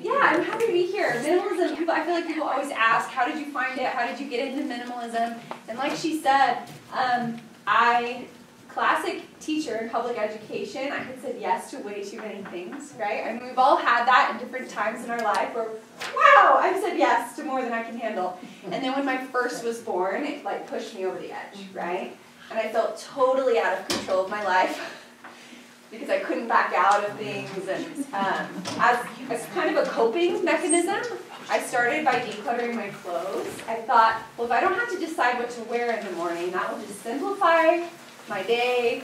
Yeah, I'm happy to be here. Minimalism, people, I feel like people always ask, how did you find it? How did you get into minimalism? And like she said, um, I, classic teacher in public education, I had said yes to way too many things, right? I mean, we've all had that in different times in our life where, wow, I've said yes to more than I can handle. And then when my first was born, it like pushed me over the edge, right? And I felt totally out of control of my life because I couldn't back out of things. And um, as, as kind of a coping mechanism, I started by decluttering my clothes. I thought, well, if I don't have to decide what to wear in the morning, that will just simplify my day.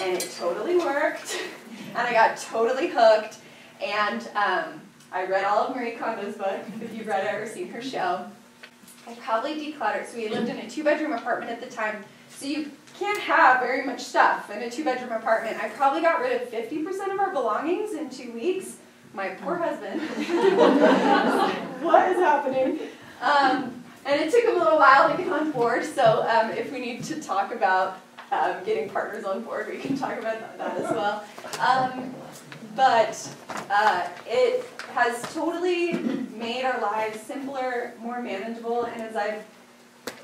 And it totally worked. and I got totally hooked. And um, I read all of Marie Kondo's book, if you've read it or seen her show. I probably decluttered. So we lived in a two-bedroom apartment at the time. So you can't have very much stuff in a two-bedroom apartment. I probably got rid of 50% of our belongings in two weeks. My poor husband. what is happening? Um, and it took him a little while to get on board, so um, if we need to talk about um, getting partners on board, we can talk about that as well. Um, but uh, it has totally made our lives simpler, more manageable, and as I've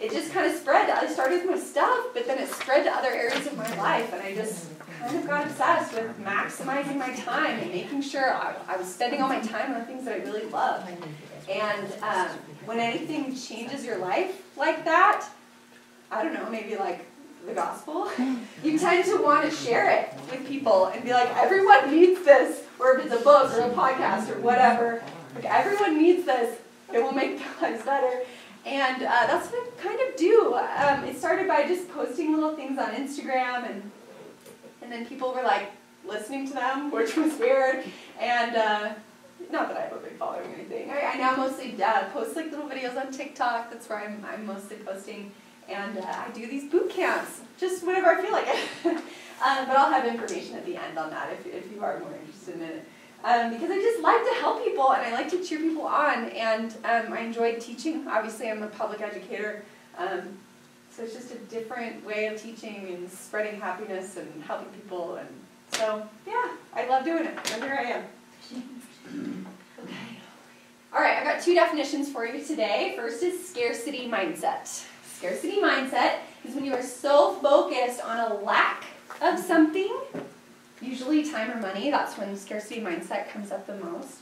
it just kind of spread. I started with my stuff, but then it spread to other areas of my life, and I just kind of got obsessed with maximizing my time and making sure I, I was spending all my time on things that I really love. And um, when anything changes your life like that, I don't know, maybe like the gospel, you tend to want to share it with people and be like, everyone needs this, or if it's a book or a podcast or whatever, like everyone needs this. It will make their lives better. And uh, that's what I kind of do. Um, it started by just posting little things on Instagram, and and then people were like listening to them, which was weird. And uh, not that I have a big following or anything. I, I now mostly uh, post like little videos on TikTok. That's where I'm, I'm mostly posting. And uh, I do these boot camps just whenever I feel like it. um, but I'll have information at the end on that if, if you are more interested in it um, because I just like to help people and I like to cheer people on. And um, I enjoyed teaching. Obviously, I'm a public educator. Um, so it's just a different way of teaching and spreading happiness and helping people. And so, yeah, I love doing it. And here I am. Okay. All right, I've got two definitions for you today. First is scarcity mindset. Scarcity mindset is when you are so focused on a lack of something usually time or money, that's when scarcity mindset comes up the most,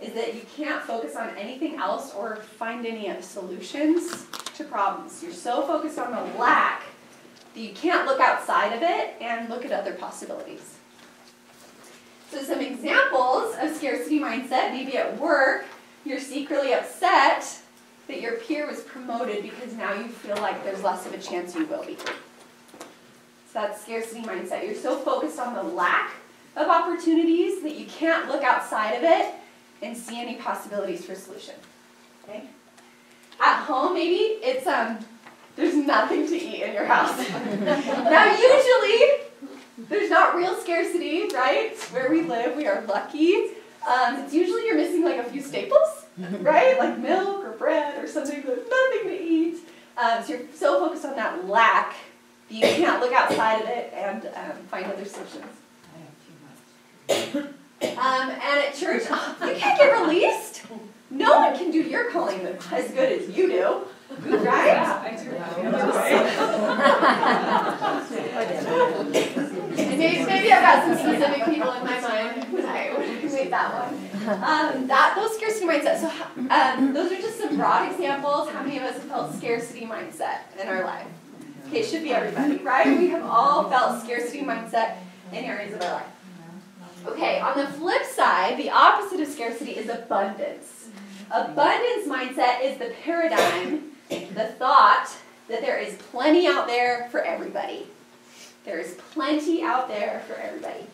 is that you can't focus on anything else or find any solutions to problems. You're so focused on the lack that you can't look outside of it and look at other possibilities. So some examples of scarcity mindset, maybe at work, you're secretly upset that your peer was promoted because now you feel like there's less of a chance you will be. So that's scarcity mindset. You're so focused on the lack of opportunities that you can't look outside of it and see any possibilities for solution. Okay? At home, maybe it's um, there's nothing to eat in your house. now, usually, there's not real scarcity, right? Where we live, we are lucky. Um, it's usually you're missing like a few staples, right? Like milk or bread or something. There's nothing to eat. Um, so you're so focused on that lack you can't look outside of it and um, find other solutions. Um, and at church, you can't get released. No one can do your calling as good as you do. Right? Yeah, I do. maybe, maybe I've got some specific people in my mind when I made that one. Um, that those scarcity mindset. So um, those are just some broad examples. How many of us have felt scarcity mindset in our life? Okay, it should be everybody, right? We have all felt scarcity mindset in areas of our life. Okay, on the flip side, the opposite of scarcity is abundance. Abundance mindset is the paradigm, the thought that there is plenty out there for everybody. There is plenty out there for everybody.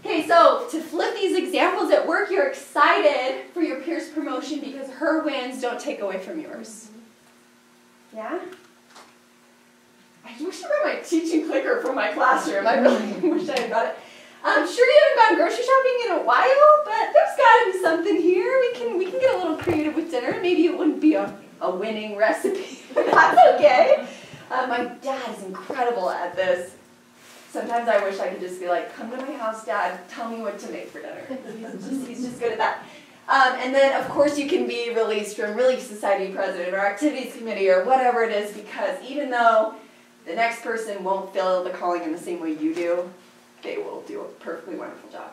Okay, so to flip these examples at work, you're excited for your peer's promotion because her wins don't take away from yours. Yeah? I wish I brought my teaching clicker from my classroom. I really wish I had got it. I'm sure you haven't gone grocery shopping in a while, but there's got to be something here. We can we can get a little creative with dinner. Maybe it wouldn't be a, a winning recipe, but that's okay. Uh, my dad is incredible at this. Sometimes I wish I could just be like, come to my house, Dad, tell me what to make for dinner. He's just, he's just good at that. Um, and then, of course, you can be released from Relief Society president or activities committee or whatever it is because even though the next person won't fill the calling in the same way you do, they will do a perfectly wonderful job,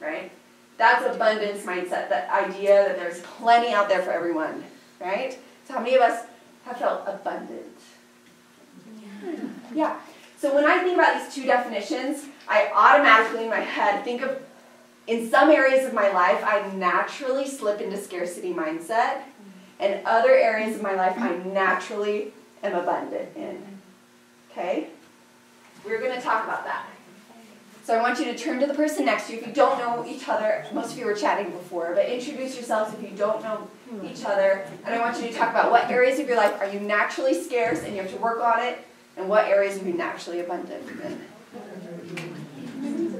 right? That's abundance mindset, that idea that there's plenty out there for everyone, right? So how many of us have felt abundant? Yeah. So when I think about these two definitions, I automatically in my head think of in some areas of my life I naturally slip into scarcity mindset, and other areas of my life I naturally am abundant in. Okay? We're going to talk about that. So I want you to turn to the person next to you. If you don't know each other, most of you were chatting before, but introduce yourselves if you don't know each other. And I want you to talk about what areas of your life are you naturally scarce and you have to work on it, and what areas are you naturally abundant in.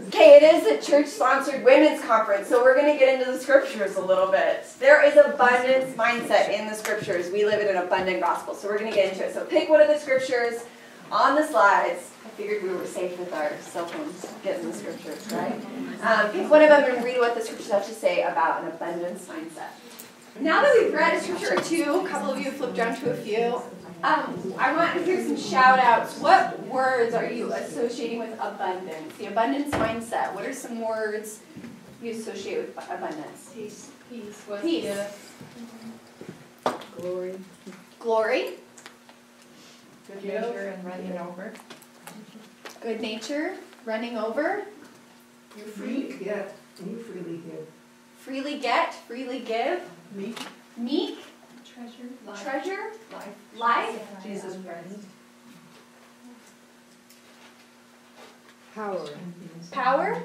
Okay, it is a church-sponsored women's conference, so we're going to get into the scriptures a little bit. There is abundance mindset in the scriptures. We live in an abundant gospel, so we're going to get into it. So pick one of the scriptures on the slides. I figured we were safe with our cell phones getting the scriptures, right? Um, pick one of them and read what the scriptures have to say about an abundance mindset. Now that we've read a scripture or two, a couple of you have flipped down to a few, um, I want to hear some shout outs. What words are you associating with abundance? The abundance mindset. What are some words you associate with abundance? Peace. Peace. Was Peace. Glory. Glory. Good nature and running over. Good nature. Running over. You freely get, you freely give. Freely get. Freely give. Meek, Meek. Treasure. Treasure. Life. Life. Jesus Christ. Power. Power.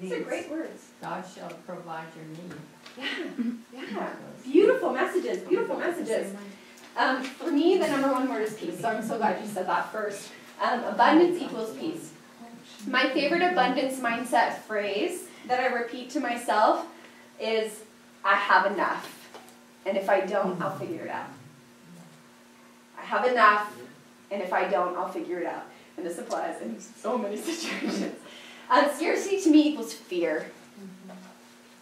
These are great words. God shall provide your need. Yeah. Yeah. Beautiful messages. Beautiful messages. Um, for me, the number one word is peace. So I'm so glad you said that first. Um, abundance equals peace. My favorite abundance mindset phrase that I repeat to myself is, I have enough. And if I don't, I'll figure it out. I have enough, and if I don't, I'll figure it out. And this applies in so many situations. Um, scarcity to me equals fear.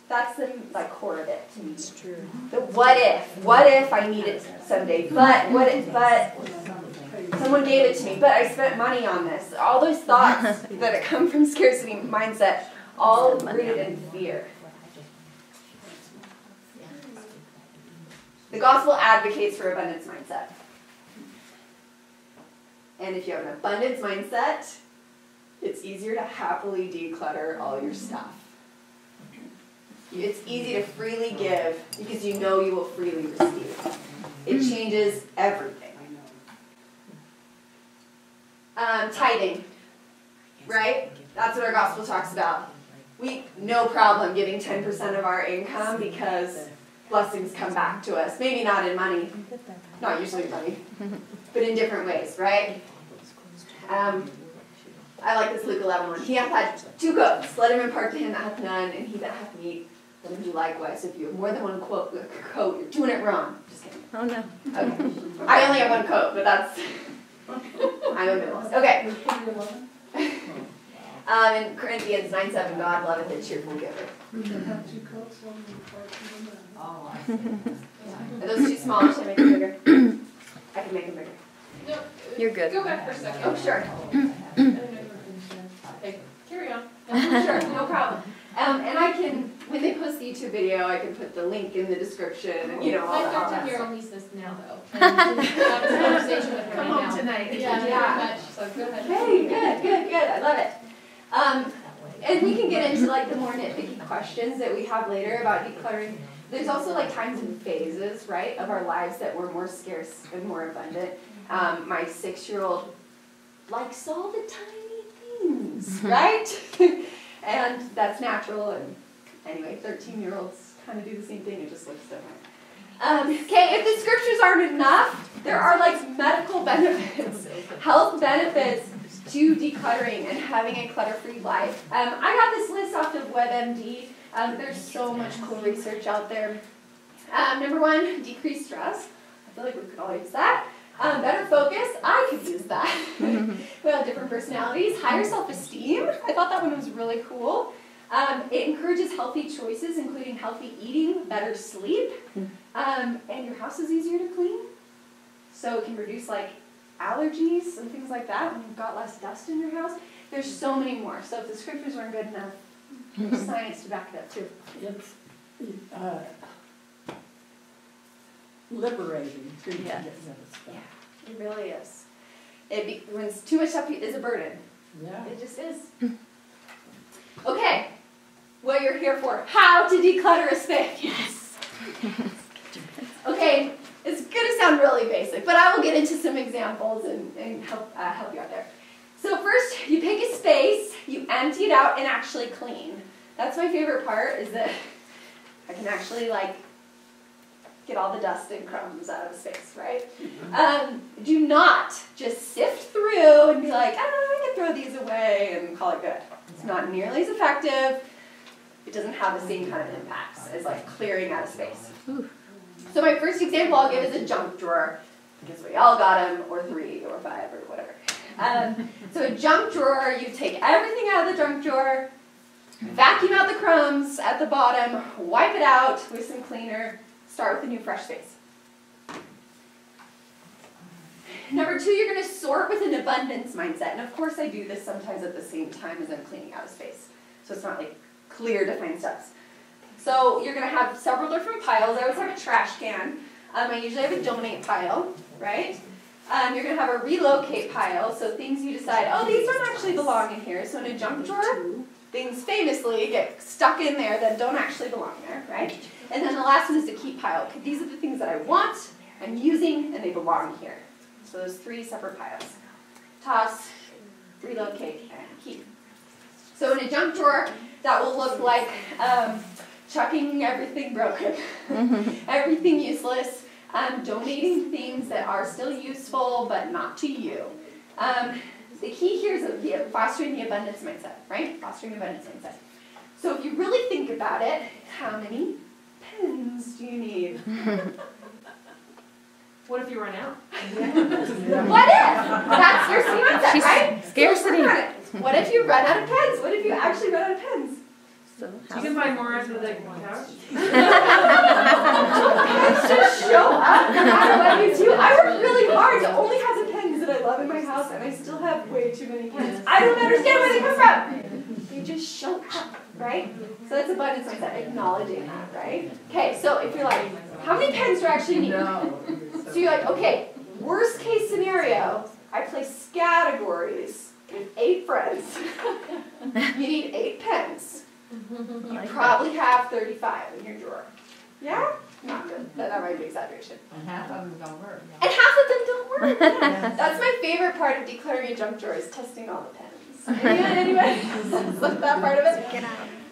That's the like core of it to me. It's true. The what if? What if I need it someday? But what if? But someone gave it to me. But I spent money on this. All those thoughts that come from scarcity mindset, all rooted in fear. The gospel advocates for abundance mindset. And if you have an abundance mindset, it's easier to happily declutter all your stuff. It's easy to freely give because you know you will freely receive. It changes everything. Um, tithing, right? That's what our gospel talks about. We no problem giving 10% of our income because blessings come back to us. Maybe not in money, not usually money, but in different ways, right? Um, I like this Luke 11 one. He hath had two coats. Let him impart to him that hath none, and he that hath meat, let him do likewise. If you have more than one quote, coat, you're doing it wrong. Just kidding. Oh no. Okay. I only have one coat, but that's. I'm a. Okay. Um, in Corinthians 9 7, God loveth a cheerful giver. We can have two coats, one with part, one with that. Oh, I see. Are those too small? Should I make them bigger? I can make them bigger. No, You're good. Go back for a second. Oh, sure. Okay, carry on. sure, no problem. Um, and I can, when they post the YouTube video, I can put the link in the description and you know all My that. all that 13 year stuff. niece is now though. And Have a conversation with her Come right home now. tonight. Yeah, Yeah. very much, so go ahead. Hey, good, good, good. I love it. Um, and we can get into like the more nitpicky questions that we have later about decluttering. There's also like times and phases, right, of our lives that were more scarce and more abundant. Um, my six-year-old likes all the tiny things, right? and that's natural. And anyway, 13-year-olds kind of do the same thing. It just looks different. Um, okay, if the scriptures aren't enough, there are like medical benefits, health benefits to decluttering and having a clutter-free life. Um, I got this list off of WebMD. Um, there's so much cool research out there. Um, number one, decrease stress. I feel like we could all use that. Um, better focus, I could use that. we have different personalities. Higher self-esteem, I thought that one was really cool. Um, it encourages healthy choices, including healthy eating, better sleep, um, and your house is easier to clean. So it can reduce like allergies and things like that when you've got less dust in your house. There's so many more. So if the scriptures weren't good enough, there's science to back it up too. It's, uh, liberating to get of stuff. Yeah, it really is. It be, when it's too much stuff is a burden. Yeah. It just is. Okay, what you're here for? How to declutter a space. Yes. okay, it's gonna sound really basic, but I will get into some examples and, and help uh, help you out there. So first, you pick a space, you empty it out, and actually clean. That's my favorite part. Is that I can actually like get all the dust and crumbs out of space, right? Um, do not just sift through and be like, ah, I can throw these away and call it good. It's not nearly as effective. It doesn't have the same kind of impacts as like clearing out a space. So my first example I'll give is a junk drawer because we all got them, or three, or five, or whatever. Um, so a junk drawer, you take everything out of the junk drawer, vacuum out the crumbs at the bottom, wipe it out with some cleaner, start with a new fresh space. Number two, you're going to sort with an abundance mindset. And of course, I do this sometimes at the same time as I'm cleaning out a space. So it's not like clear, defined steps. So you're going to have several different piles. I always have a trash can. Um, I usually have a donate pile, right? Um, you're going to have a relocate pile. So things you decide, oh, these don't actually belong in here. So in a junk drawer, things famously get stuck in there that don't actually belong there, right? And then the last one is the keep pile. These are the things that I want, I'm using, and they belong here. So those three separate piles. Toss, relocate, and keep. So in a junk drawer, that will look like um, chucking everything broken, everything useless, um, donating things that are still useful but not to you. Um, the key here is the, fostering the abundance mindset, right? Fostering abundance mindset. So if you really think about it, how many pens do you need? What if you run out? What if? That's your C mindset, She's right? scarcity. So work on it. What if you run out of pens? What if you actually run out of pens? So You can find more under the couch. Pens just show up no matter what you do. I work really hard to only have the pens that I love in my house, and I still have way too many pens. I don't understand where they come from. They just show up, right? So that's abundance mindset, acknowledging that, right? Okay, so if you're like, how many pens do I actually need? So you're like, okay, worst case scenario, I place categories with eight friends. you need eight pens. Mm-hmm. You probably have 35 in your drawer. Yeah? Not good. That, that might be exaggeration. And half of them don't work. And half of them don't work. Yeah. That's my favorite part of decluttering a junk drawer is testing all the pens. Anyone, like that part of it?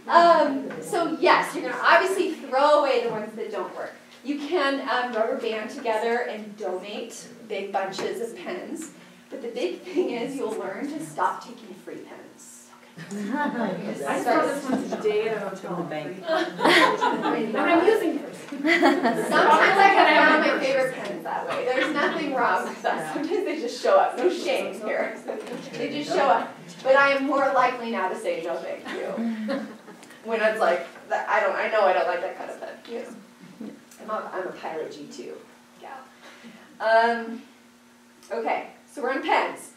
Um, so yes, you're gonna obviously throw away the ones that don't work. You can um, rubber band together and donate big bunches of pens. But the big thing is you'll learn to stop taking free pens. I saw this one today at a hotel. the bank. And I'm using hers. Sometimes I have found my favorite pens that way. There's nothing wrong with that. Sometimes they just show up. No shame here. They just show up. But I am more likely now to say no thank you. When it's like, I don't, I know I don't like that kind of pen. You know. I'm a, I'm a Pilot G2 gal. Um, okay, so we're on pens.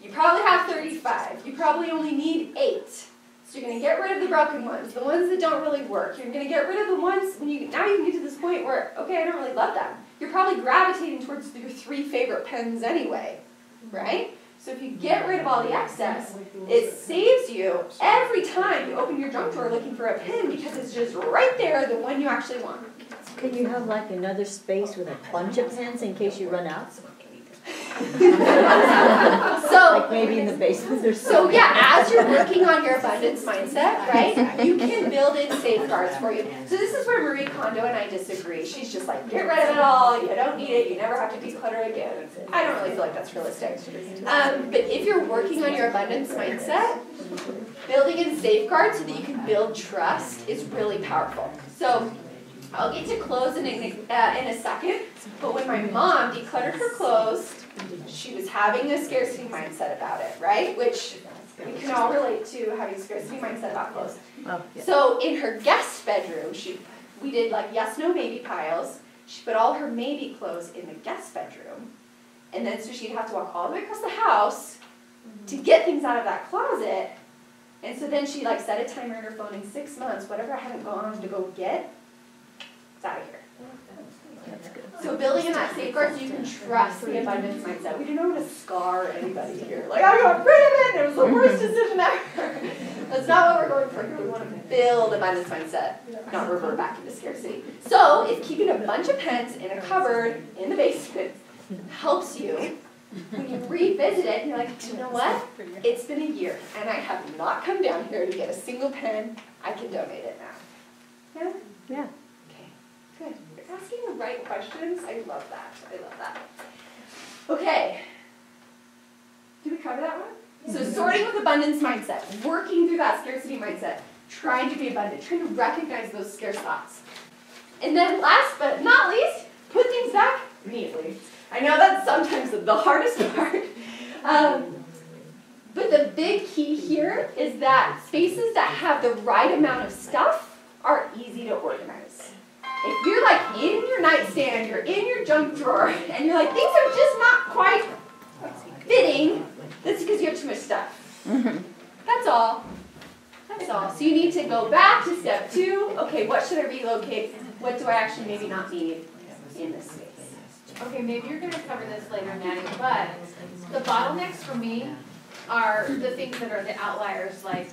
You probably have 35. You probably only need eight. So you're gonna get rid of the broken ones, the ones that don't really work. You're gonna get rid of the ones when you now you can get to this point where okay, I don't really love them. You're probably gravitating towards your three favorite pens anyway, right? So if you get rid of all the excess, it saves you every time you open your junk drawer looking for a pen because it's just right there, the one you actually want. Can you have like another space with a bunch of pens in case you run out? So Like maybe in the basement or So yeah, as you're working on your abundance mindset, right, you can build in safeguards for you. So this is where Marie Kondo and I disagree. She's just like, get rid of it all. You don't need it. You never have to declutter again. I don't really feel like that's realistic. Um, but if you're working on your abundance mindset, building in safeguards so that you can build trust is really powerful. So I'll get to clothes in a, uh, in a second, but when my mom decluttered her clothes, she was having a scarcity mindset about it, right? Which we can all relate to having a scarcity mindset about clothes. Oh, yeah. So in her guest bedroom, she we did like yes no maybe piles. She put all her maybe clothes in the guest bedroom, and then so she'd have to walk all the way across the house to mm-hmm. get things out of that closet. And so then she like set a timer on her phone in six months, whatever I haven't gone to go get, it's out of here. That's good. So building in that safeguard so you can trust the abundance mindset. We didn't want to scar anybody here. Like I got rid of it and it was the worst decision ever. That's not what we're going for here. We want to build abundance mindset, not revert back into scarcity. So if keeping a bunch of pens in a cupboard in the basement helps you, when you revisit it, you're like, you know what? It's been a year and I have not come down here to get a single pen. I can donate it now. Yeah? Yeah. Okay, good. You're asking the right questions. I love that. I love that. Okay. Did we cover that one? So sorting with abundance mindset, working through that scarcity mindset, trying to be abundant, trying to recognize those scarce thoughts. And then last but not least, put things back neatly. I know that's sometimes the hardest part. Um, but the big key here is that spaces that have the right amount of stuff are easy to organize. If you're like in your nightstand, you're in your junk drawer, and you're like, things are just not quite fitting, that's because you have too much stuff. Mm-hmm. That's all. That's all. So you need to go back to step two. Okay, what should I relocate? What do I actually maybe not need in this space? Okay, maybe you're gonna cover this later, Maddy, but the bottlenecks for me are the things that are the outliers, like,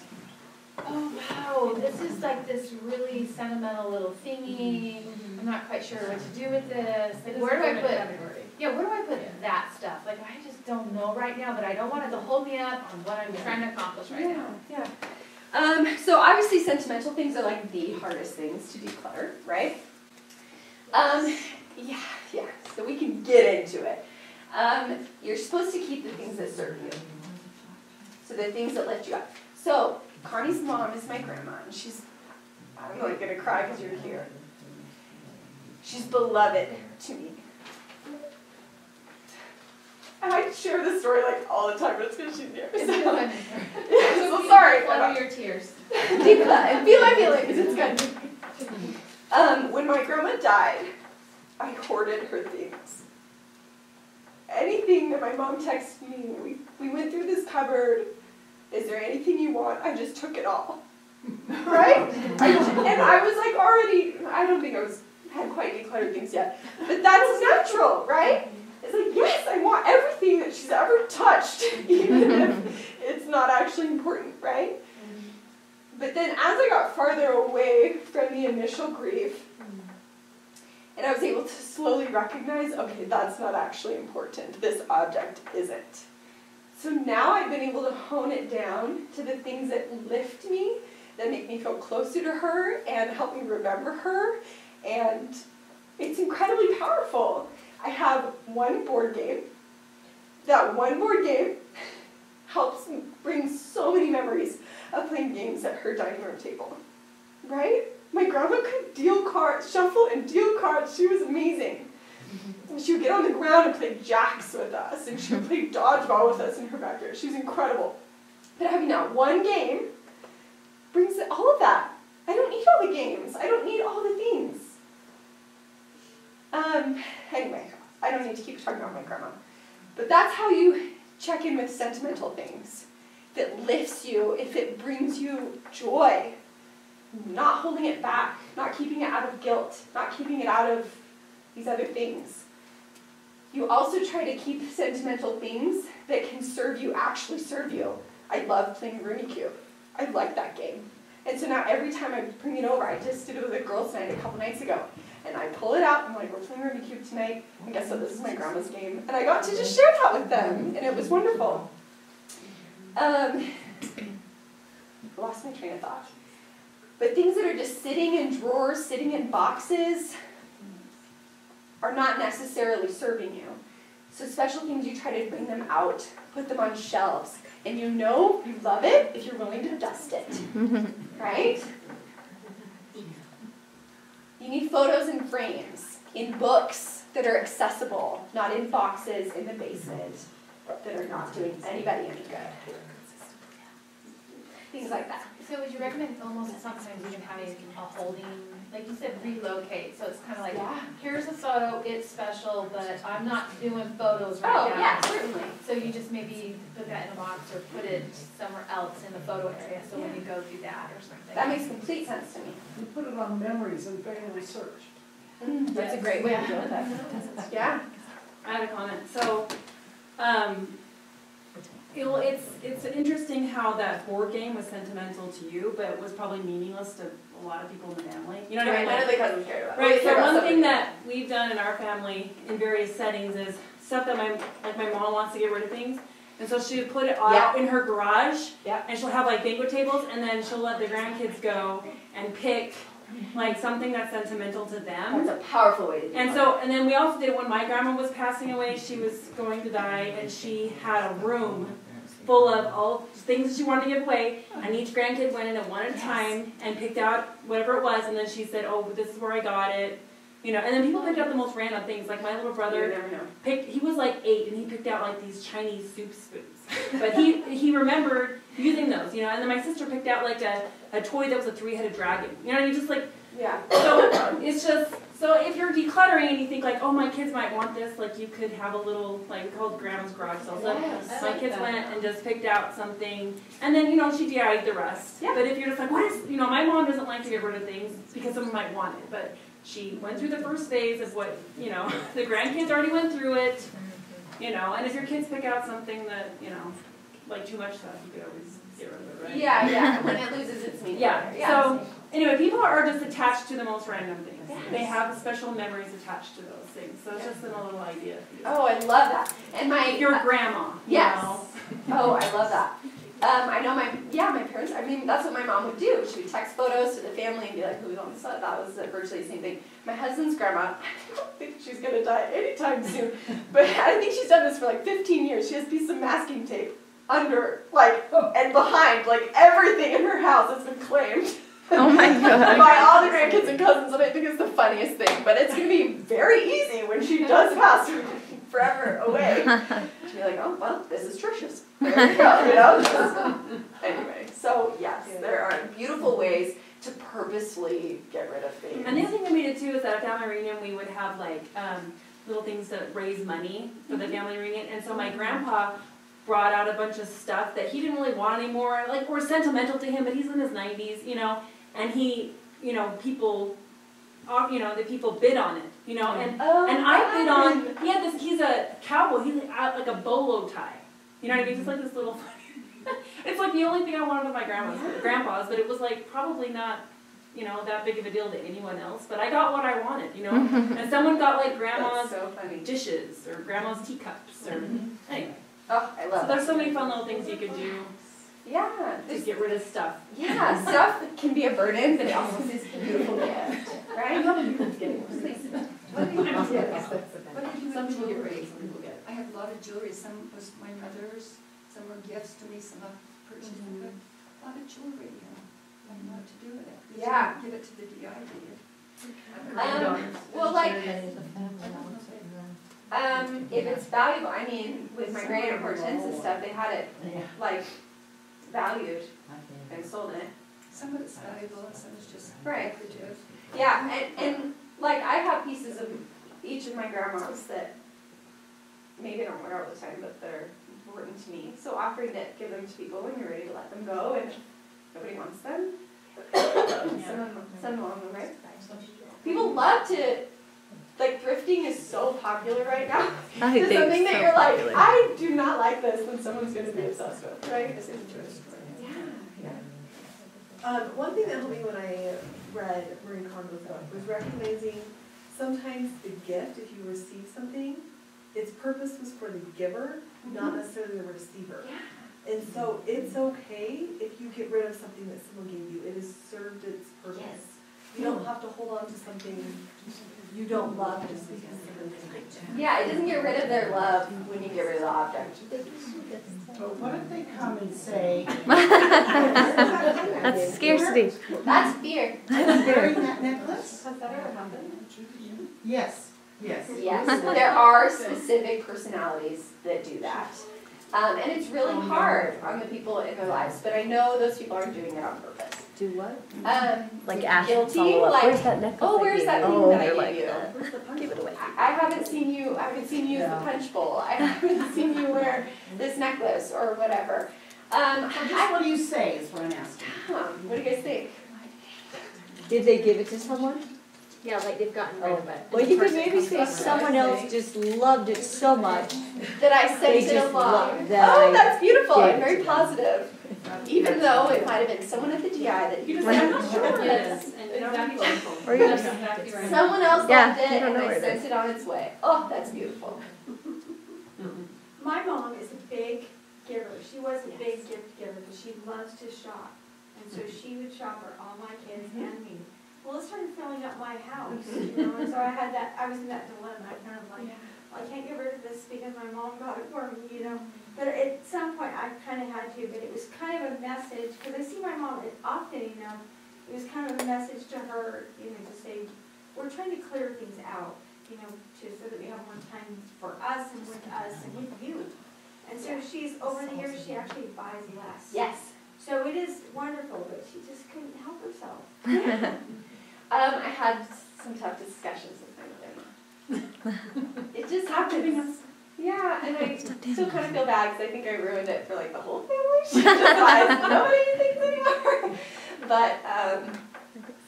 oh wow, this is like this really sentimental little thingy, I'm not quite sure what to do with this, like, where do I put? Yeah, where do I put that stuff? Like, I just don't know right now, but I don't want it to hold me up on what I'm trying to accomplish right now. Yeah. Um, so obviously sentimental things are like the hardest things to declutter, right? Um, yeah, yeah. So we can get into it. Um, you're supposed to keep the things that serve you. So the things that lift you up. So Connie's mom is my grandma, and she's I'm like gonna cry because you're here. She's beloved to me. And I share this story like all the time, but it's because she's here. So, good. so sorry. Flood your tears. Deep and feel my feelings. It's good. Um, when my grandma died, I hoarded her things. Anything that my mom texted me, we, we went through this cupboard. Is there anything you want? I just took it all. Right? I, and I was like already, I don't think I was had quite decluttered things yet. But that's natural, right? It's like, yes, I want everything that she's ever touched, even if it's not actually important, right? But then as I got farther away from the initial grief, and I was able to slowly recognize, okay, that's not actually important. This object isn't. So now I've been able to hone it down to the things that lift me, that make me feel closer to her and help me remember her. And it's incredibly powerful. I have one board game. That one board game helps bring so many memories of playing games at her dining room table. Right? My grandma could deal cards, shuffle and deal cards. She was amazing. She would get on the ground and play jacks with us, and she would play dodgeball with us in her backyard. She was incredible. But having that one game brings all of that. I don't need all the games. I don't need all the things. Um, anyway, I don't need to keep talking about my grandma. But that's how you check in with sentimental things. If it lifts you, if it brings you joy, not holding it back, not keeping it out of guilt, not keeping it out of these other things. You also try to keep sentimental things that can serve you actually serve you. I love playing Cube. I like that game. And so now every time I bring it over, I just did it with a girls' night a couple nights ago. And I pull it out, and I'm like, we're playing Rummikub tonight. And guess what? This is my grandma's game. And I got to just share that with them, and it was wonderful. Um, lost my train of thought. But things that are just sitting in drawers, sitting in boxes, are not necessarily serving you. So special things, you try to bring them out, put them on shelves, and you know you love it if you're willing to dust it, mm-hmm. right? You You need photos in frames, in books that are accessible, not in boxes in the basement that are not doing anybody any good. Things like that. So would you recommend almost sometimes even having a holding, like you said, relocate, so it's kind of like, Yeah. here's a photo, it's special, but I'm not doing photos Oh, right now. yeah, certainly. So you just maybe put that in a box or put it somewhere else in the photo area, so when you go do that or something. That makes complete sense to me. You put it on memories and FamilySearch. That's a great way to do with it. Yeah. I had a comment, so, um, know, it's, it's interesting how that board game was sentimental to you, but it was probably meaningless to a lot of people in the family. You know what I mean? Right, none Like- of the cousins cared about. it. Right, so one thing that we've done in our family in various settings is stuff that my, like my mom wants to get rid of things. And so she would put it all out in her garage. Yeah. And she'll have like banquet tables and then she'll let the grandkids go and pick like something that's sentimental to them. That's a powerful way to do it. And so, and then we also did when my grandma was passing away, she was going to die, and she had a room full of all things that she wanted to give away, and each grandkid went in at one at a time and picked out whatever it was, and then she said, "Oh, this is where I got it," you know. And then people picked out the most random things, like my little brother picked. He was like eight, and he picked out like these Chinese soup spoons, but he he remembered using those, you know. And then my sister picked out like a a toy that was a three-headed dragon, you know. And you just like Yeah. so it's just so if you're decluttering and you think like, oh my kids might want this, like you could have a little like we called grandma's garage sale. So Yes. my kids went and just picked out something, and then you know she DIY'd the rest. Yeah. But if you're just like, what is you know, my mom doesn't like to get rid of things because someone might want it, but she went through the first phase of what you know the grandkids already went through it, you know. And if your kids pick out something that you know, like too much stuff, you could always get rid of it, right? Yeah, yeah. When it loses its meaning. Yeah, Yeah. so anyway, people are just attached to the most random things. Yes. They have special memories attached to those things. So it's just a little idea. Oh, I love that. And my Your grandma. you Yes. know. Oh, I love that. Um, I know my yeah, my parents. I mean, that's what my mom would do. She would text photos to the family and be like, "Who's on the set?" That was uh, virtually the same thing. My husband's grandma. I don't think she's gonna die anytime soon, but I think she's done this for like 15 years. She has pieces of masking tape under, like, and behind, like everything in her house has been claimed. Oh my god. by all the grandkids and cousins, and I think it's the funniest thing. But it's gonna be very easy when she does pass forever away. She'll be like, oh well, this is Trisha's. There you go, you know. anyway, so yes, there are beautiful ways to purposefully get rid of things. And the other thing that we did too is that at family reunion we would have like um, little things to raise money for the family reunion. And so my grandpa brought out a bunch of stuff that he didn't really want anymore, like or sentimental to him, but he's in his 90s, you know, and he, you know, people, uh, you know, the people bid on it, you know, and Oh, And I bid on, he had this, he's a cowboy, he's like like a bolo tie. You know what I mean? Just like this little, it's like the only thing I wanted of my grandma's, grandpa's, but it was like probably not, you know, that big of a deal to anyone else. But I got what I wanted, you know? and someone got like grandma's so dishes or grandma's teacups or, anyway. Oh, I love So that. there's so many fun little things you could do Yeah, to there's- get rid of stuff. yeah, stuff can be a burden, but it also is a beautiful gift, right? What do you I'm do? serious. What do you do Some people get jewelry? some people get. I have a lot of jewelry, some was my mother's, some were gifts to me, some I've purchased, but a lot of jewelry, you know, I don't know what to do with it. Did Yeah. Give it to the DI, did you? Um, well, like, um, if it's valuable, I mean, with my Grand and and stuff, they had it, like, valued and sold it. Some of it's valuable and some is just Right. decorative. Yeah, and, and like I have pieces of each of my grandmas that maybe I don't wear all the time, but they're important to me. So offering to give them to people when you're ready to let them go and if nobody wants them, send them, send them along the right. People love to, like thrifting is so popular right now. I It's think something that so you're like. I do not like this, then someone's gonna be obsessed with, right? Yeah, yeah. Um, one thing that helped me when I read Marie Kondo's book was recognizing sometimes the gift, if you receive something, its purpose was for the giver, not necessarily the receiver. Yeah. And so it's okay if you get rid of something that someone gave you. It has served its purpose. You don't have to hold on to something you don't love just because someone gave it. Yeah, it doesn't get rid of their love when you get rid of the object. But what if they come and say? That's scarcity. That's fear. Wearing that necklace? Has that ever happened? Yes, yes. Yes, there are specific personalities that do that. Um, and it's really hard on the people in their lives, but I know those people aren't doing it on purpose. Do what? Um, Like ask guilty, follow up. like, Where's that necklace? oh, where's gave that thing Oh, that I they're gave like you? that. Give it away. I I haven't seen you, I haven't seen you use the punch bowl, I haven't seen you wear this necklace or whatever. Um, So just I, what do you say is what I'm asking. um, what do you guys think? Did they give it to someone? Yeah, like they've gotten rid Oh, of it. well, you could maybe say someone else just loved it so much. That I They sent it just along. Oh, that's beautiful gave and it very positive. Even though it might have been someone at the DI that you just said, I'm not sure. Yes, and exactly. Or you just- exactly right. Someone else Yeah, loved it and know I it sent it on its way. Oh, that's beautiful. Mm-hmm. My mom is a big giver. She was a big gift giver, but she loves to shop. And so she would shop for all my kids mm-hmm. and me. Well, it started filling up my house, mm-hmm. you know, and so I had that, I was in that dilemma, I kind of like, well, I can't get rid of this because my mom got it for me, you know. But at some point, I kind of had to, but it was kind of a message, because I see my mom often, you know, it was kind of a message to her, you know, to say, we're trying to clear things out, you know, to, so that we have more time for us and with us and with you. And so she's, over the years, she actually buys less. Yes. So it is wonderful, but she just couldn't help herself. Um, I had some tough discussions with my mother-in-law. It just happens. Yeah, and I still kind of feel bad because I think I ruined it for like the whole family. She just buys nobody thinks anymore. But um,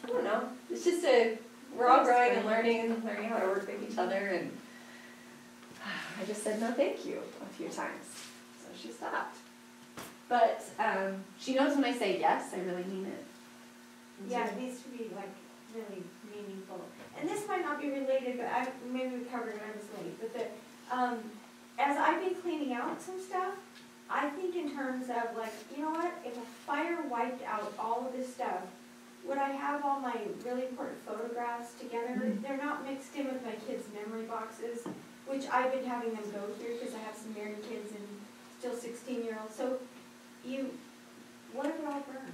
I don't know. It's just a we're all growing and learning and learning how to work with each other and I just said no thank you a few times. So she stopped. But um, she knows when I say yes, I really mean it. Yeah, it needs to be like really meaningful. And this might not be related, but I, maybe we covered it, I was late, but the, um, as I've been cleaning out some stuff, I think in terms of like, you know what, if a fire wiped out all of this stuff, would I have all my really important photographs together? Mm-hmm. They're not mixed in with my kids' memory boxes, which I've been having them go through because I have some married kids and still sixteen-year-olds. So you, what if it all burned?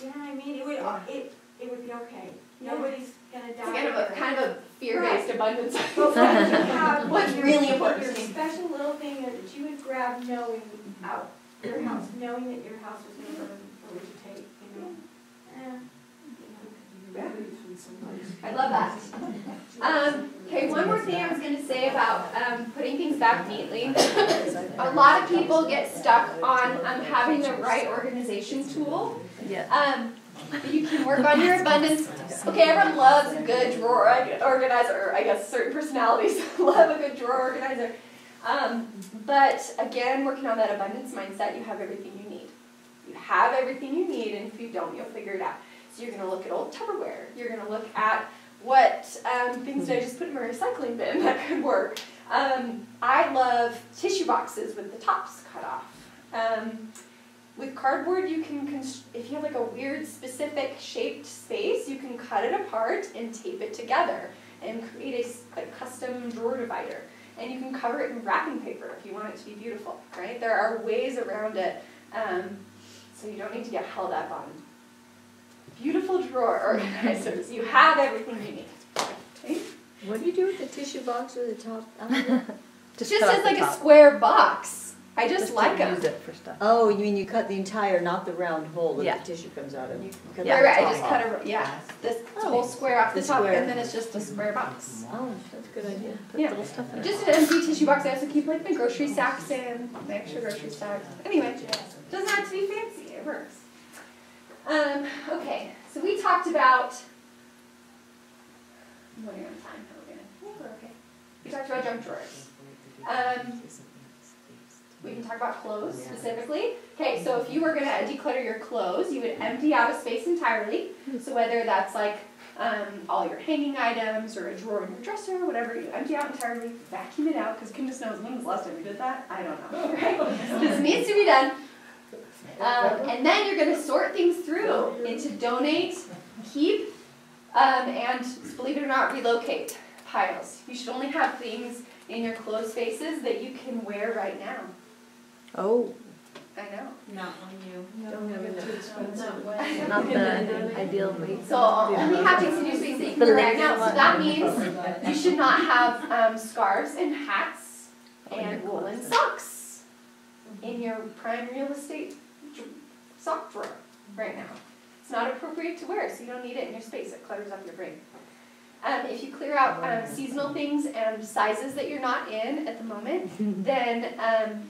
You know what I mean? It would, it, it would be okay. Yeah. Nobody's gonna die. It's kind of a kind of a fear-based abundance. But what What's really important Your to special little thing that you would grab knowing out your house, knowing that your house was gonna burn, or would you take, you know? Eh. I love that. Um, okay, one more thing I was gonna say about, um, putting things back neatly. A lot of people get stuck on, um, having the right organization tool. Yeah. Um, you can work on your abundance. Okay, everyone loves a good drawer organizer, or I guess certain personalities love a good drawer organizer. Um, but again, working on that abundance mindset, you have everything you need. You have everything you need, and if you don't, you'll figure it out. So you're gonna look at old Tupperware. You're gonna look at what um, things did I just put in my recycling bin that could work. Um, I love tissue boxes with the tops cut off. With cardboard, you can, const- if you have like a weird specific shaped space, you can cut it apart and tape it together and create a like custom drawer divider. And you can cover it in wrapping paper if you want it to be beautiful, right? There are ways around it, um, so you don't need to get held up on beautiful drawer organizers. You have everything you need. Okay? What do you do with the tissue box with the top? Just, as like a square box. I just, to like them. Use it for stuff. Oh, you mean you cut the entire, not the round hole that Yeah. the tissue comes out of? You cut Right, the right, I top just off. cut a, yeah, this Oh. whole square off the, The top, square. and then it's just a square box. Oh, that's a good idea. Put Yeah. little stuff in it. Just an empty tissue box. I also keep like my grocery sacks in, my extra grocery sacks. Anyway, doesn't have to be fancy. It works. Um, okay, so we talked about. What are we on time? Are we gonna? Yeah, we're okay. We talked about junk drawers. Um, we can talk about clothes specifically. Okay, so if you were gonna declutter your clothes, you would empty out a space entirely. So whether that's like um, all your hanging items or a drawer in your dresser, whatever, you empty out entirely, vacuum it out, because goodness knows when was the last time you did that? I don't know, right? this needs to be done. Um, and then you're gonna sort things through into donate, keep, um, and believe it or not, relocate piles. You should only have things in your clothes spaces that you can wear right now. Oh, I know. Not on you. Don't have it too expensive. Not the ideal weight. So only have things in your space that you can right now, so that means you should not have um, scarves and hats and woolen socks in your prime real estate dr- sock drawer right now. It's not appropriate to wear, so you don't need it in your space, it clutters up your brain. Um, if you clear out um, seasonal things and sizes that you're not in at the moment, then um,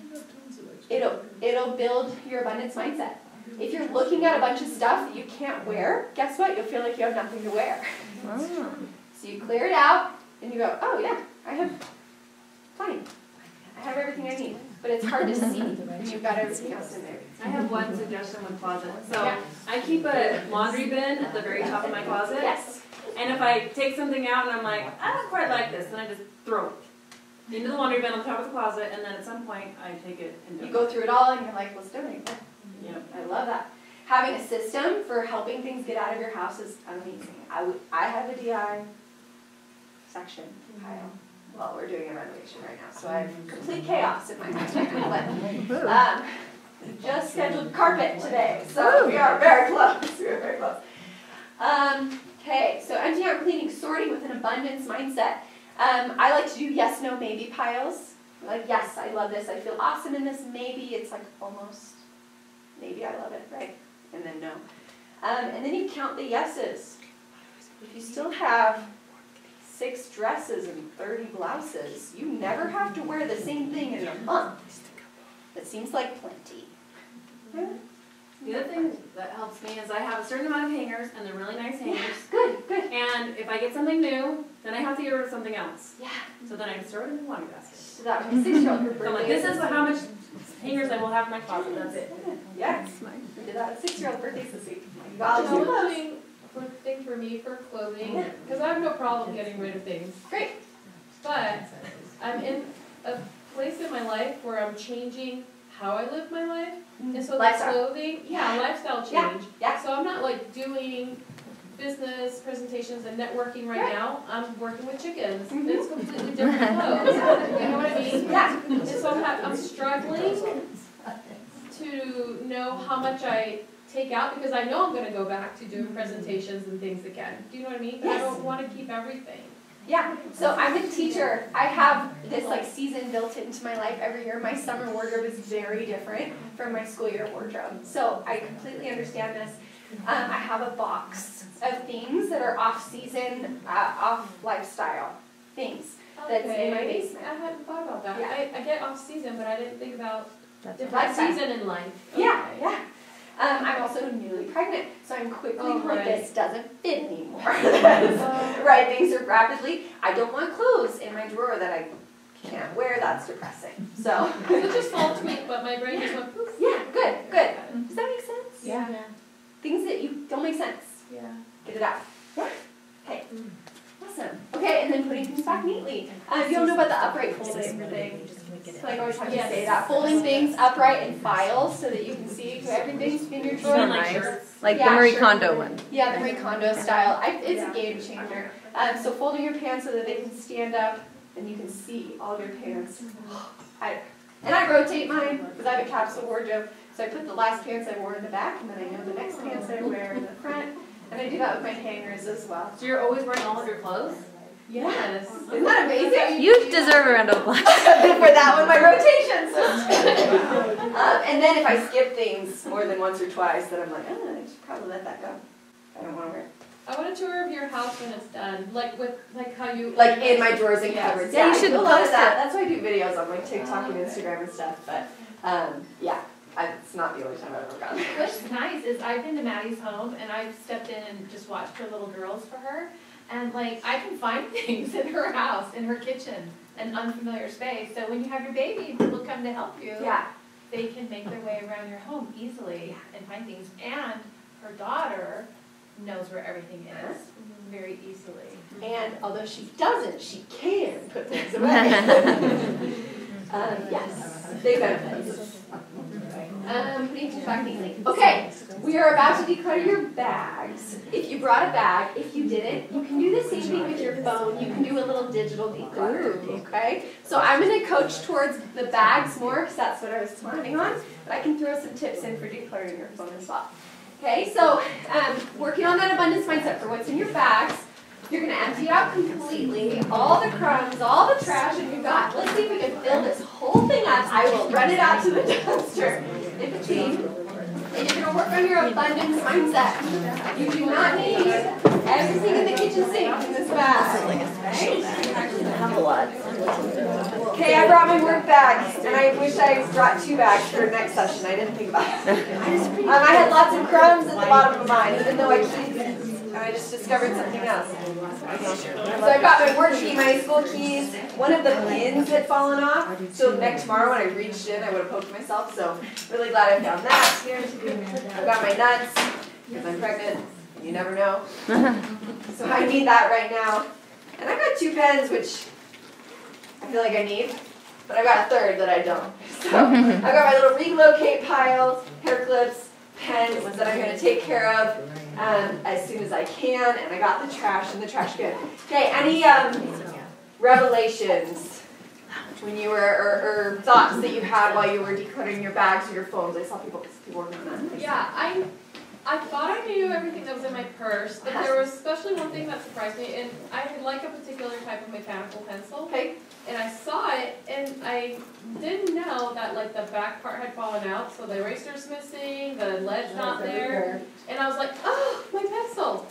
it'll, it'll build your abundance mindset. If you're looking at a bunch of stuff that you can't wear, guess what? You'll feel like you have nothing to wear. Oh. So you clear it out, and you go, oh yeah, I have plenty. I have everything I need. But it's hard to see when you've got everything else in there. I have one suggestion with closet. So Yeah. I keep a laundry bin at the very top of my closet. Yes. And if I take something out and I'm like, I don't quite like this, then I just throw it into the laundry bin on the top of the closet, and then at some point I take it and You go through it all, and you're like, let's donate. Yep. I love that. Having a system for helping things get out of your house is amazing. I would, I have a DI section pile. Well, we're doing a renovation right now, so I have complete chaos in my house right now, but, um, just scheduled carpet today, so we are very close, we are very close. Um, okay, so emptying out cleaning, sorting with an abundance mindset. Um, I like to do yes, no, maybe piles. Like, yes, I love this, I feel awesome in this, maybe it's like almost, maybe I love it, right? And then no. Um, and then you count the yeses. If you still have six dresses and thirty blouses, you never have to wear the same thing in a month. That seems like plenty. The other thing that helps me is I have a certain amount of hangers, and they're really nice hangers. Yeah, Good, good. And if I get something new, then I have to get rid of something else. Yeah. So then I just throw it in the laundry basket. So that my six-year-old, her So I'm like, this is how much hangers I will have in my closet, that's it. Yeah, we did that at six-year-old birthdays this week. You God's know, good. one thing for me for clothing, because I have no problem getting rid of things. Great. But I'm in a place in my life where I'm changing how I live my life. And so the Lifestyle. clothing, yeah, lifestyle change. yeah. yeah. So I'm not like doing business presentations and networking right Right. now. I'm working with chickens. Mhm. It's completely different clothes. You know what I mean? Yeah. And so I'm, I'm struggling to know how much I take out because I know I'm gonna go back to doing presentations and things again. Do you know what I mean? But I don't wanna keep everything. Yeah, so I'm a teacher. I have this like season built into my life every year. My summer wardrobe is very different from my school year wardrobe. So I completely understand this. Um, I have a box of things that are off season, uh, off lifestyle things. That's in my Okay. basement. I hadn't thought about that. Yeah. I, I get off season, but I didn't think about That's different Lifestyle. season in life. Yeah, yeah. Um, I'm also newly pregnant, so I'm quickly Oh, like right. this doesn't fit anymore. right, things are rapidly. I don't want clothes in my drawer that I can't wear. That's depressing. So. It's just a small tweak, but my brain just went poof. Yeah, good, good. Does that make sense? Yeah. yeah. Things that you don't make sense. Yeah. Get it out. Okay. Awesome. Okay, and then putting things back neatly. Uh, you don't know about the upright folding thing. So I always have to Yes. say that. Folding things upright in files so that you can see everything's in your drawer. Even like shirts. Like the Yeah, Marie sure. Kondo one. Yeah, the Marie Kondo style. I, it's a game changer. Um, so folding your pants so that they can stand up and you can see all of your pants. I, and I rotate mine because I have a capsule wardrobe. So I put the last pants I wore in the back and then I know the next pants I wear in the front. And I do that with my hangers as well. So you're always wearing all of your clothes? Yes. Isn't that amazing? You deserve a round of applause. for that one, my rotations. um, and then if I skip things more than once or twice, then I'm like, oh, I should probably let that go. I don't want to wear it. I want a tour of your house when it's done, like with, like how you. Like in my drawers and Yes. cupboards. Yeah, you I should do a lot of post that. it. That's why I do videos on like TikTok and Instagram and stuff. But um, yeah, I, it's not the only time I've ever gone. What's nice is I've been to Maddy's home and I've stepped in and just watched her little girls for her. And like, I can find things in her house, in her kitchen, an unfamiliar space. So when you have your baby people come to help you, Yeah. they can make their way around your home easily and find things. And her daughter knows where everything is very easily. And although she doesn't, she can put things away. um, yes, big benefits. Um, putting things back neatly. Okay, we are about to declutter your bags. If you brought a bag, if you didn't, you can do the same thing with your phone. You can do a little digital declutter. Okay, so I'm going to coach towards the bags more because that's what I was planning on. But I can throw some tips in for decluttering your phone as well. Okay, so um, working on that abundance mindset for what's in your bags. You're going to empty out completely all the crumbs, all the trash that you've got. Let's see if we can fill this whole thing up. I will run it out to the dumpster in between. And you're going to work on your abundance mindset. You do not need everything in the kitchen sink in this bag. Okay? Have a lot. Okay, I brought my work bag, and I wish I brought two bags for next session. I didn't think about it. Um, I had lots of crumbs at the bottom of mine, even though I keep I just discovered something else. So I've got my work key, my school keys. One of the pins had fallen off, so next tomorrow when I reached in, I would have poked myself. So really glad I found that. I've got my nuts because I'm pregnant. You never know. So I need that right now. And I've got two pens, which I feel like I need, but I've got a third that I don't. So I've got my little relocate piles, hair clips, pens that I'm going to take care of um, as soon as I can, and I got the trash in the trash can. Okay, any um, revelations when you were, or, or thoughts that you had while you were decluttering your bags or your phones? I saw people, people working on that. Yeah, I I thought I knew everything that was in my purse, but there was especially one thing that surprised me, and I like a particular type of mechanical pencil, Okay, and I saw it, and I didn't know that like the back part had fallen out, so the eraser's missing, the lead's not there, and I was like, oh, my pencil.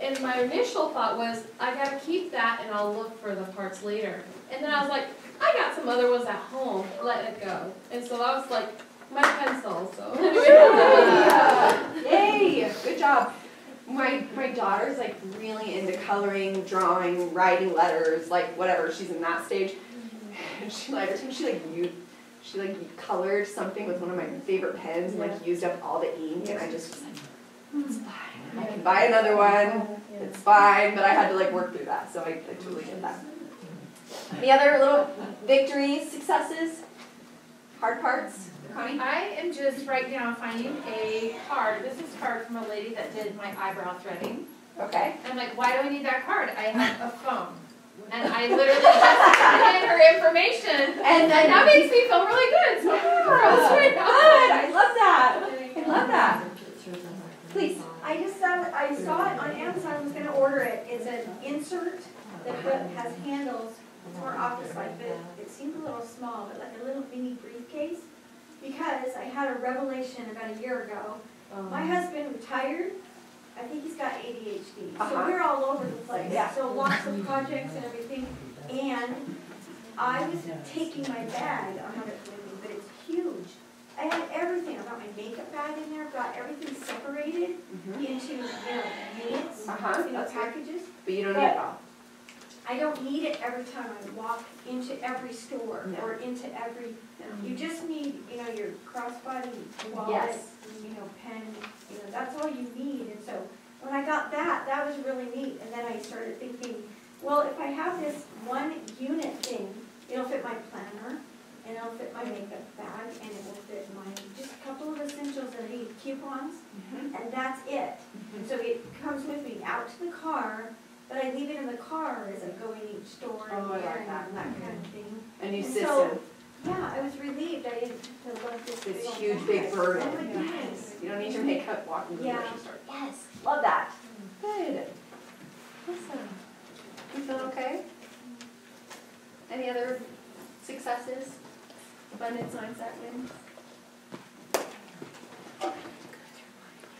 And my initial thought was, I gotta keep that, and I'll look for the parts later. And then I was like, I got some other ones at home, let it go. And so that was like my pencil. So Yay! Good job. My my daughter's like really into coloring, drawing, writing letters, like whatever. She's in that stage. And she like every time she like you she like colored something with one of my favorite pens and like used up all the ink and I just was like, it's fine. I can buy another one. It's fine, but I had to like work through that, so I, I totally get that. Any other little victories, successes, hard parts, Connie? I am just right now finding a card, this is a card from a lady that did my eyebrow threading. Okay. And I'm like, why do I need that card? I have a phone. And I literally just in her information, And and that makes me feel really good, so I'm gross Good. I love that. I love that. Please. I just saw, I saw it on Amazon, I was gonna order it, it's an insert that has handles for office like this. It seemed a little small, but like a little mini briefcase, because I had a revelation about a year ago. Um. My husband retired, I think he's got ADHD, so Uh-huh. we're all over the place. Yeah. So lots of projects and everything, and I was taking my bag, I don't have it with me, but it's huge. I had everything, I've got my makeup bag in there, I've got everything separated mm-hmm. into, you know, units, uh-huh. you know, that's good. packages. But you don't need it all. I don't need it every time I walk into every store No. or into every, you just need, you know, your crossbody wallet, Yes. you know, pen, you know, that's all you need. And so when I got that, that was really neat. And then I started thinking, well, if I have this one unit thing, it'll fit my planner, and it'll fit my makeup bag, and it will fit my, just a couple of essentials that I need, coupons, Mm-hmm. and that's it. And so it comes with me out to the car, but I leave it in the car as oh, I go in each store and Oh, like that. and that kind of mm-hmm. thing. A new And system. so- Yeah, I was relieved, I didn't have to look this This huge, bag. big burden. Oh my goodness. You don't need your makeup walking to the Yeah. grocery store. Yes, love that. Good. Awesome. You feeling okay? Any other successes? Abundance mindset wins?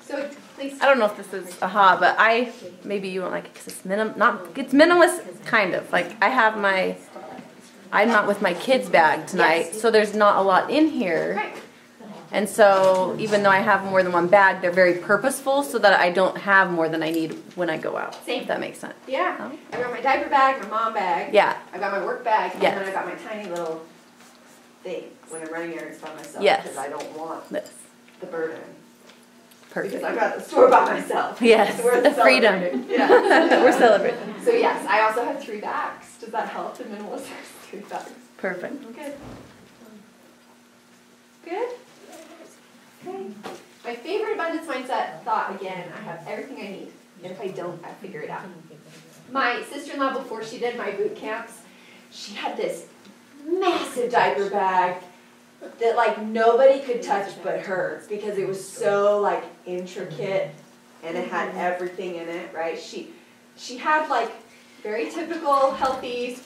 So, please. I don't know if this is aha, but I maybe you won't like it because it's minim not it's minimalist kind of like I have my I'm not with my kids bag tonight, Yes. so there's not a lot in here. Right. And so even though I have more than one bag, they're very purposeful so that I don't have more than I need when I go out. Same. If that makes sense. Yeah. Oh. I got my diaper bag, my mom bag. Yeah. I got my work bag, and Yes. then I got my tiny little thing when I'm running errands by myself. Yes. Because I don't want This. the burden. Perfect. Because I got the store by myself. Yes, So we're the freedom. Yeah. We're celebrating. So yes, I also have three bags. Does that help? The minimalist has three bags. Perfect. Good. Good? Okay. My favorite abundance mindset thought again, I have everything I need. And if I don't, I figure it out. My sister-in-law, before she did my boot camps, she had this massive diaper bag that like nobody could touch but her because it was so like intricate and it had mm-hmm. everything in it, right? She she had like very typical healthy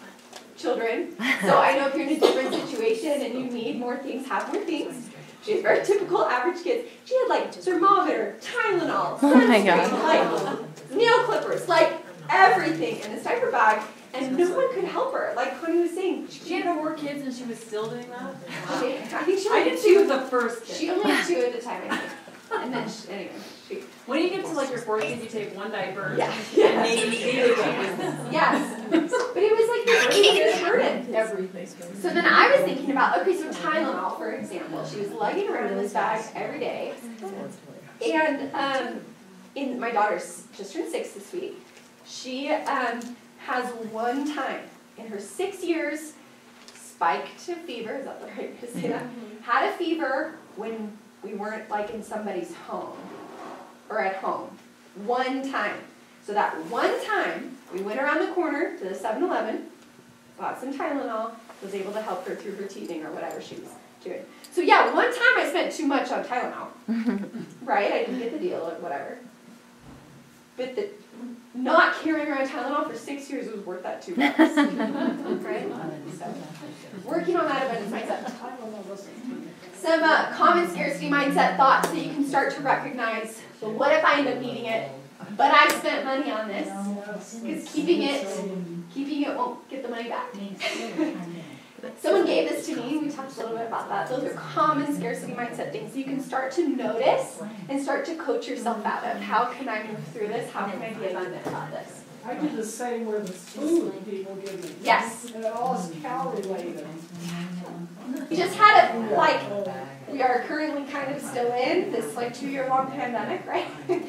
children. So I know if you're in a different situation and you need more things, have more things. She had very typical average kids. She had like thermometer, Tylenol, Oh my sunscreen, God. like nail clippers, like everything in this diaper bag, and no one could help her. Like Connie was saying, She had four kids and she was still doing that? she, I think she I only did had two two. the first kid. She only had two at the time, I think. And then she, anyway, she, When you get to like your fourth kid, you take one diaper. yeah, And yeah. maybe daily diapers. Yes, but it was like the burden, burden. Everything. So then I was thinking about, okay, so Tylenol, for example, she was lugging around in this bag every day. And um, in my daughter's just turned six this week. She um, has one time in her six years spiked a fever. Is that the right way to say that? Had a fever when we weren't like in somebody's home or at home. One time. So that one time, we went around the corner to the 7-Eleven, bought some Tylenol, was able to help her through her teething or whatever she was doing. So yeah, one time I spent too much on Tylenol. right? I didn't get the deal or whatever. But the not carrying around Tylenol for six years was worth that two bucks. right? So, working on that abundance mindset. Some uh, common scarcity mindset thoughts that you can start to recognize. So what if I end up needing it, but I spent money on this? Because keeping it, keeping it won't get the money back. Someone gave this to me, we talked a little bit about that. Those are common scarcity mindset things you can start to notice and start to coach yourself out of. How can I move through this? How can I be abundant about this? I do the same with the food people give me. Yes. And it all is calorie laden. We just had a, like, we are currently kind of still in this like two year long pandemic, right?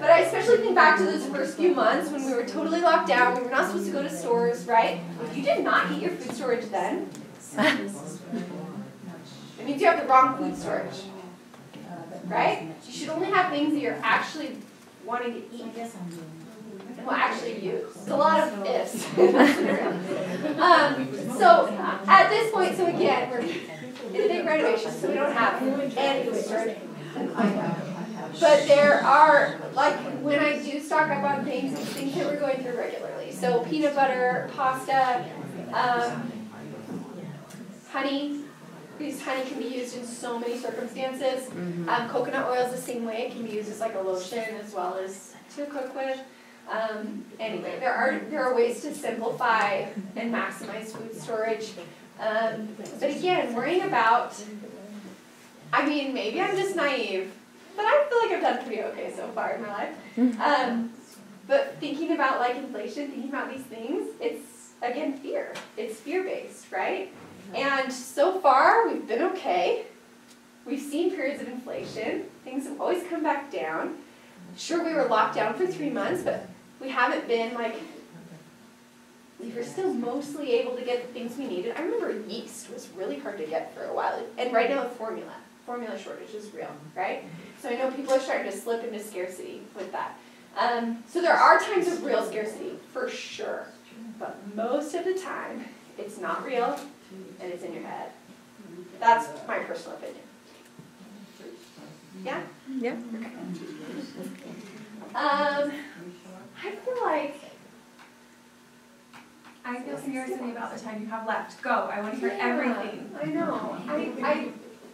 But I especially think back to those first few months when we were totally locked down, we were not supposed to go to stores, right? You did not eat your food storage then, it means you have the wrong food storage, right? You should only have things that you're actually wanting to eat will actually use. It's a lot of ifs. um, so at this point, so again, we're in a big renovation, so we don't have any food storage. But there are, like, when I do stock up on things, it's things that we're going through regularly. So peanut butter, pasta, um, honey. Because honey can be used in so many circumstances. Um, coconut oil is the same way. It can be used as like a lotion as well as to cook with. Um, anyway, there are there are ways to simplify and maximize food storage. Um, but again, worrying about, I mean, maybe I'm just naive, but I feel like I've done pretty okay so far in my life. Um, but thinking about like inflation, thinking about these things, it's again fear. It's fear based, right? And so far, we've been okay. We've seen periods of inflation. Things have always come back down. Sure, we were locked down for three months, but we haven't been like, we were still mostly able to get the things we needed. I remember yeast was really hard to get for a while. And right now, the formula, formula shortage is real, right? So I know people are starting to slip into scarcity with that. Um, so there are times of real scarcity, for sure. But most of the time, it's not real and it's in your head. That's my personal opinion. Yeah? Yeah. Um, I feel like I feel scarcity about the time you have left. Go. I want to hear everything. I know. I, I,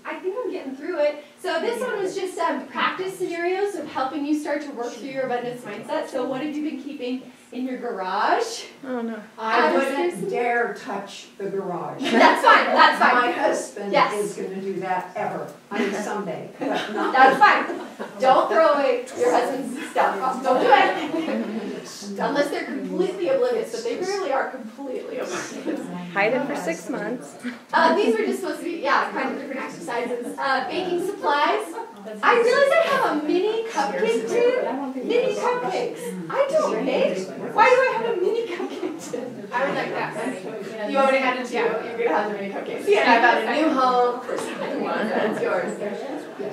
I think I'm getting through it. So this one was just um, practice scenarios of helping you start to work through your abundance mindset. So what have you been keeping in your garage? Oh no. I Out wouldn't dare touch the garage. That's fine. That's fine. My husband Yes. is gonna do that ever, I mean someday, not That's fine. Don't throw away your husband's stuff. Don't do it. Unless they're completely oblivious, but they rarely are completely oblivious. Hide it for six months. Uh, these were just supposed to be, yeah, kind of different exercises. Uh, baking supplies. I realize I have a mini cupcake tin. Mini cupcakes. I don't make. Why do I have a mini cupcake tin? I would like that many. You already had it too. You're gonna have the mini cupcakes. Yeah, I got a new home for someone. That's yours.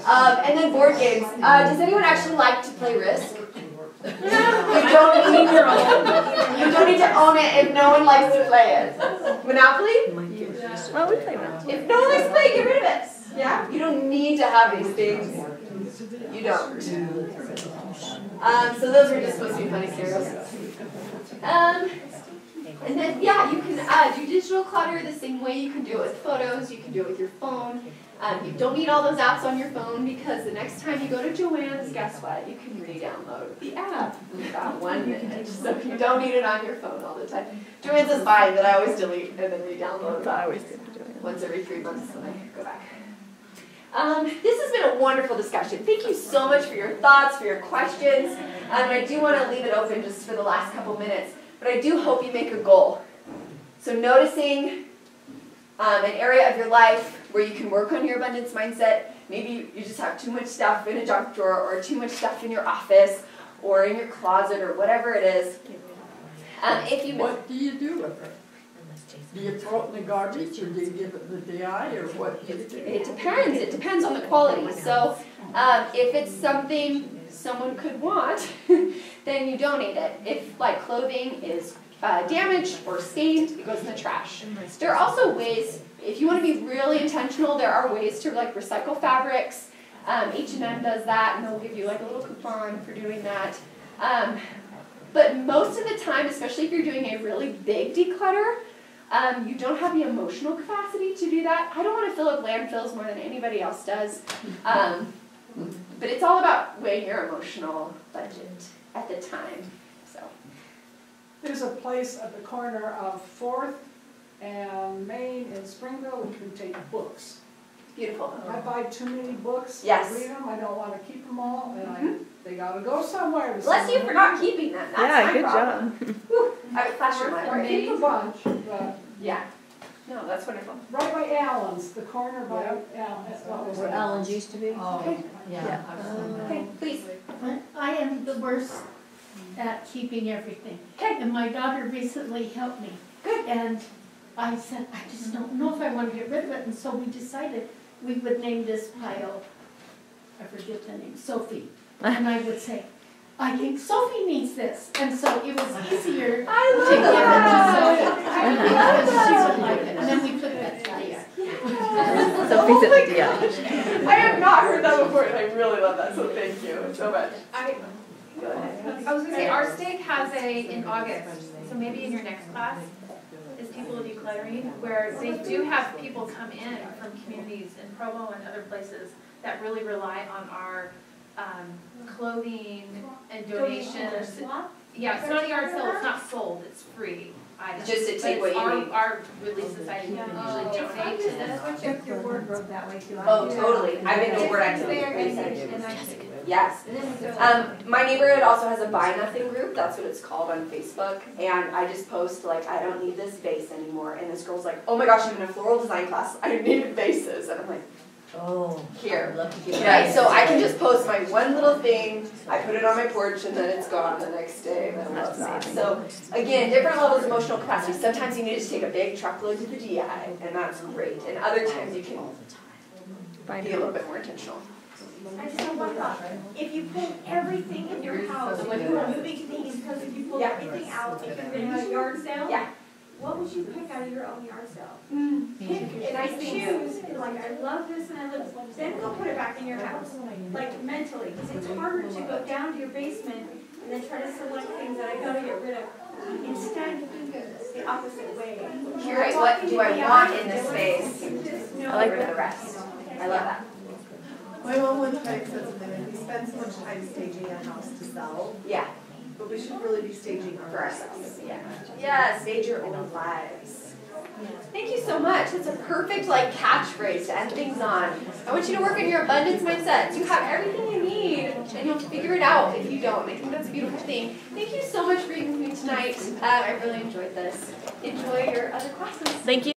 Um, and then board games. Uh, does anyone actually like to play Risk? You don't need to own it. You don't need to own it if no one likes to play it. Monopoly? Well, we play Monopoly. If no one likes to play, get rid of it. Yeah? You don't need to have these things. You don't. Um, so those are just supposed to be funny scenarios. Um, and then, yeah, you can uh, do digital clutter the same way you can do it with photos, you can do it with your phone. Um, you don't need all those apps on your phone because the next time you go to Joann's, guess what? You can re-download the app. You've got one minute, so you don't need it on your phone all the time. Joann's is fine, but I always delete and then re-download. I always do. Once every three months when I go back. Um, this has been a wonderful discussion. Thank you so much for your thoughts, for your questions. Um, I do want to leave it open just for the last couple minutes, but I do hope you make a goal. So noticing um, an area of your life where you can work on your abundance mindset. Maybe you just have too much stuff in a junk drawer or too much stuff in your office or in your closet or whatever it is. Um, if you What do you do with it? Do you throw it in the garbage or do you give it the DI or what do you do? It depends. It depends on the quality. So um, if it's something someone could want, then you donate it. If like clothing is uh, damaged or stained, it goes in the trash. There are also ways, if you want to be really intentional, there are ways to like recycle fabrics. Um, H&M does that, and they'll give you like a little coupon for doing that. Um, but most of the time, especially if you're doing a really big declutter, um, you don't have the emotional capacity to do that. I don't want to fill up landfills more than anybody else does. Um, but it's all about weighing your emotional budget at the time. So There's a place at the corner of Fourth and Main in Springville, we can take books. beautiful. I buy too many books, I Yes. read them, I don't wanna keep them all, and I, they gotta go somewhere. to Bless you for not keeping them. That's Yeah, my good problem. job. Whew, I would flash your I mind. keep a bunch, but Yeah. No, that's wonderful. right by Allen's, the corner by Allen, what was Where that? Allen's used to be? Okay. Oh, yeah. Okay, please. I am the worst at keeping everything. Okay. And my daughter recently helped me. Good. And I said, I just don't know if I want to get rid of it, and so we decided we would name this pile, I forget the name, Sophie. And I would say, I think Sophie needs this, and so it was easier to I give it to Sophie. Because she would like it, and then we put that together. Sophie's at the DI. I have not heard that before, and I really love that. So thank you so much. I, Go ahead. I was gonna say, our stake has a, in August, so maybe in your next class, is people decluttering, where they do have people come in from communities in Provo and other places that really rely on our, um, clothing and donations. Yeah, it's not a yard sale, it's not sold, it's free items. Just to take it's what you our- need. Our Relief Society can usually donate to this. Check your wardrobe that way too. Oh, totally. I've been to Word There, and, Activity. and I, Yes. Um, my neighborhood also has a buy nothing group, that's what it's called on Facebook, and I just post like, I don't need this vase anymore, and this girl's like, oh my gosh, I'm in a floral design class, I needed vases, and I'm like, Oh. Here. I'd love yeah, so I can just post my one little thing, I put it on my porch, and then it's gone the next day, and I love that. So, again, different levels of emotional capacity, sometimes you need to take a big truckload to the DI, and that's great, and other times you can be a little bit more intentional. I just have one thought. If you pull everything in your house, like you are moving things, because if you pull Yeah. everything out, if you're gonna have a yard sale, Yeah. What would you pick out of your own yard sale? Hmm. Pick nice things. Choose, like, I love this and I love, this. then go put it back in your house, like mentally, because it's harder to go down to your basement and then try to select things that I gotta get rid of. Instead, the opposite way. Curate what do I want in this space, Just know I like the rest, I love that. My mom one time said something, like, we spend so much time staging a house to sell, Yeah, but we should really be staging for our ourselves, yeah. Yeah, stage your own lives. Thank you so much. That's a perfect like catchphrase to end things on. I want you to work on your abundance mindset. You have everything you need, and you'll figure it out if you don't. I think that's a beautiful thing. Thank you so much for being with me tonight. Uh, I really enjoyed this. Enjoy your other classes. Thank you.